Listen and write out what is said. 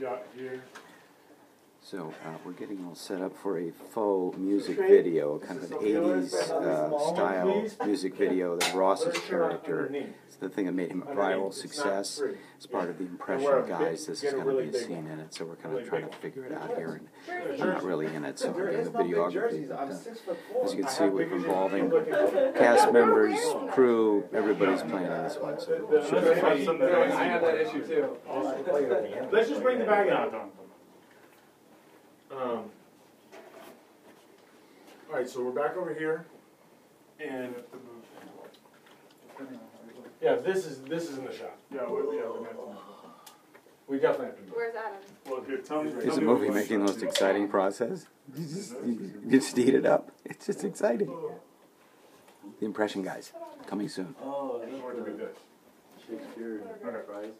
got here. So uh, we're getting all set up for a faux music video, kind of an 80s uh, style music video that Ross's character, it's the thing that made him a viral success. It's part of the impression guys. This is going to be a scene in it, so we're kind of trying to figure it out here. And I'm not really in it, so I'm doing the videography. But, uh, as you can see, we're involving cast members, crew, everybody's playing on this one. So it should be fun. I have that issue too. Let's just bring the bag out, Alright, so we're back over here, and, yeah, this is, this is in the shot. Yeah, we, yeah, we have to. We definitely have to move. Where's Adam? Well, here, tell me. Is the movie making the most exciting process? You just, you just eat it up. It's just exciting. Oh. The impression guys, coming soon. Oh, I want it to be this. Shakespeare Okay.